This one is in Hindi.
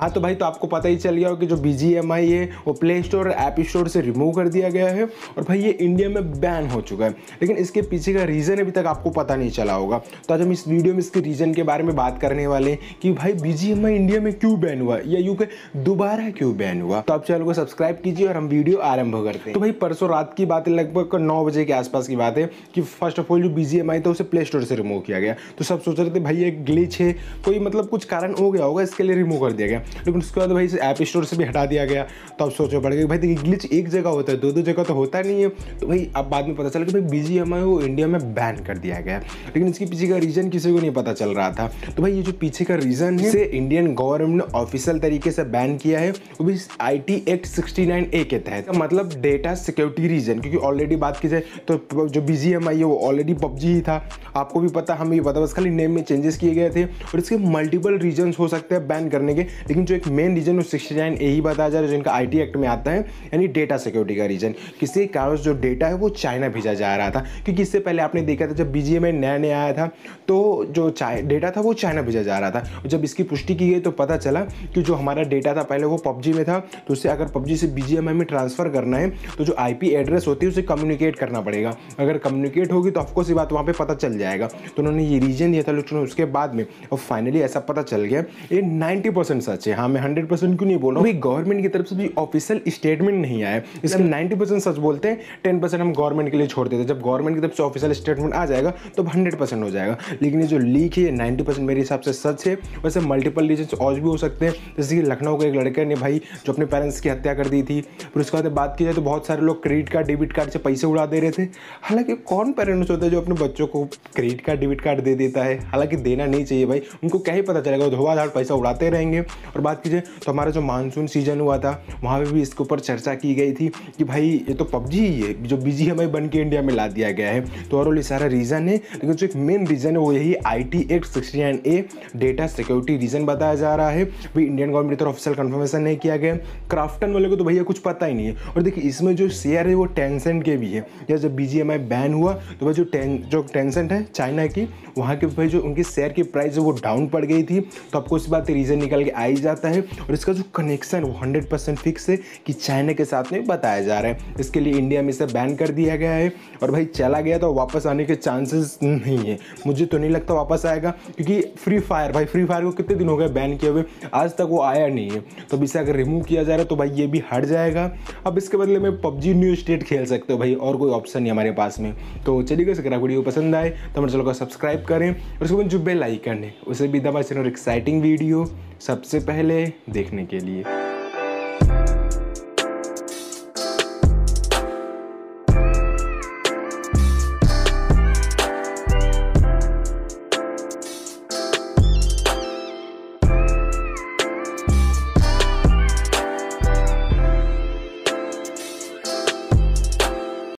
हाँ तो भाई तो आपको पता ही चल गया हो कि जो बी जी एम आई है, वो प्ले स्टोर और ऐप स्टोर से रिमूव कर दिया गया है और भाई, ये इंडिया में बैन हो चुका है। लेकिन इसके पीछे का रीज़न अभी तक आपको पता नहीं चला होगा। तो आज हम इस वीडियो में इसके रीज़न के बारे में बात करने वाले हैं कि भाई B G M I India में क्यों बैन हुआ? या यू के दोबारा क्यों बैन हुआ? तो आप चैनल को सब्सक्राइब कीजिए और हम वीडियो आरंभ करते हैं। तो भाई, परसों रात की बात है लगभग नौ बजे के आसपास की बात है कि फ़र्स्ट ऑफ़ ऑल जो बी जी एम आई था, उसे प्ले स्टोर से रिमूव किया गया। तो सब सोच रहे थे, भाई एक ग्लिच है। कोई मतलब कुछ कारण हो गया होगा, इसके लिए रिमूव कर दिया गया। लेकिन उसके बाद भाई इसे ऐप स्टोर से भी हटा दिया गया। तो अब सोचना पड़ेगा भाई देखिए ग्लिच एक जगह होता है, दो दो जगह तो होता नहीं है। तो भाई अब बाद में पता चला कि भाई बी जी वो इंडिया में बैन कर दिया गया। लेकिन इसके पीछे का रीज़न किसी को नहीं पता चल रहा था। तो भाई ये जो पीछे का रीज़न है, इसे इंडियन गवर्नमेंट ने ऑफिशियल तरीके से बैन किया है। वो भी I T act sixty nine A के तहत। मतलब डेटा सिक्योरिटी रीजन क्योंकि ऑलरेडी बात की जाए तो जो बी जी एम आई है वो ऑलरेडी पबजी ही था। आपको भी पता, हमें भी पता, बस खाली नेम में चेंजेस किए गए थे। और इसके मल्टीपल रीजन हो सकते हैं बैन करने के। लेकिन जो एक मेन रीजन वो सिक्सटी नाइन यही बताया जा रहा है जिनका आई एक्ट में आता है, यानी डेटा सिक्योरिटी का रीजन किसी कारण जो डेटा है, वो चाइना भेजा जा रहा था, क्योंकि इससे पहले आपने देखा था, जब बी जी नया नया आया था तो जो डेटा था, वो चाइना भेजा जा रहा था। जब इसकी पुष्टि की गई तो पता चला कि जो हमारा डेटा था, पहले वो पबजी में था तो उससे अगर पबजी से बीजीएमआई में ट्रांसफ़र करना है तो जो आईपी एड्रेस होती है, उसे कम्युनिकेट करना पड़ेगा। अगर कम्युनिकेट होगी तो ऑफकोर्स ये बात वहाँ पर पता चल जाएगा। तो उन्होंने ये रीजन दिया था, लेकिन उसके बाद में, और फाइनली ऐसा पता चल गया, ये नाइन्टी सच। है हाँ मैं हंड्रेड परसेंट क्यों नहीं बोल? रहा हूँ गवर्नमेंट की तरफ़ से भी ऑफिशियल स्टेटमेंट नहीं आया इसमें नाइन्टी परसेंट सच बोलते हैं टेन परसेंट हम गवर्नमेंट के लिए छोड़ देते हैं। जब गवर्नमेंट की तरफ़ से ऑफिशियल स्टेटमेंट आ जाएगा तो हंड्रेड परसेंट हो जाएगा। लेकिन ये जो लीक है नाइन्टी परसेंट मेरे हिसाब से सच है। वैसे मल्टीपल रीजन और भी हो सकते हैं। जैसे कि लखनऊ के एक लड़के ने भाई जो अपने पेरेंट्स की हत्या कर दी थी फिर उसके बाद बात की जाए तो बहुत सारे लोग क्रेडिट कार्ड डेबिट कार्ड से पैसे उड़ा दे रहे थे। हालाँकि कौन पेरेंट्स होते हैं जो अपने बच्चों को क्रेडिट कार्ड डेबिट कार्ड दे देता है? हालाँकि देना नहीं चाहिए भाई। उनको क्या ही पता चलेगा धोआधाड़ पैसा उड़ाते रहेंगे। और बात कीजिए तो हमारा जो मानसून सीज़न हुआ था, वहाँ पर भी इसके ऊपर चर्चा की गई थी कि भाई, ये तो पबजी ही है, जो बी जी बन के इंडिया में ला दिया गया है। तो ओवरऑल ये सारा रीज़न है, लेकिन जो एक मेन रीज़न है, वो यही I T act sixty nine A data security reason बताया जा रहा है। भाई इंडियन गवर्नमेंट की तरफ़ ऑफिशियल कन्फर्मेशन नहीं किया गया। क्राफ्टन वाले को तो भैया कुछ पता ही नहीं है। और देखिए, इसमें जो शेयर है, वो टेंसेंट के भी है। या जब बी बैन हुआ तो भाई जो टें जो टेंसेंट है चाइना की वहाँ के भाई जो उनकी शेयर की प्राइस है वो डाउन पड़ गई थी तो आपको इस बात रीज़न निकल के आ ही जाता है। और इसका जो कनेक्शन वो हंड्रेड परसेंट फिक्स है कि चाइना के साथ में बताया जा रहा है। इसके लिए इंडिया में इसे बैन कर दिया गया है। और भाई चला गया तो वापस आने के चांसेस नहीं है। मुझे तो नहीं लगता वापस आएगा, क्योंकि फ्री फायर भाई फ्री फायर को कितने दिन हो गए बैन किए हुए? आज तक वो आया नहीं है। तो इसे अगर रिमूव किया जा रहा है तो भाई ये भी हट जाएगा। अब इसके बदले में पबजी न्यू स्टेट खेल सकते हो भाई, और कोई ऑप्शन नहीं हमारे पास में। तो चलिए अगर वीडियो पसंद आए तो हमारे चैनल को सब्सक्राइब करें और उसके बाद जो बेल आइकन है, उसे भी दबा और एक्साइटिंग वीडियो सबसे पहले देखने के लिए।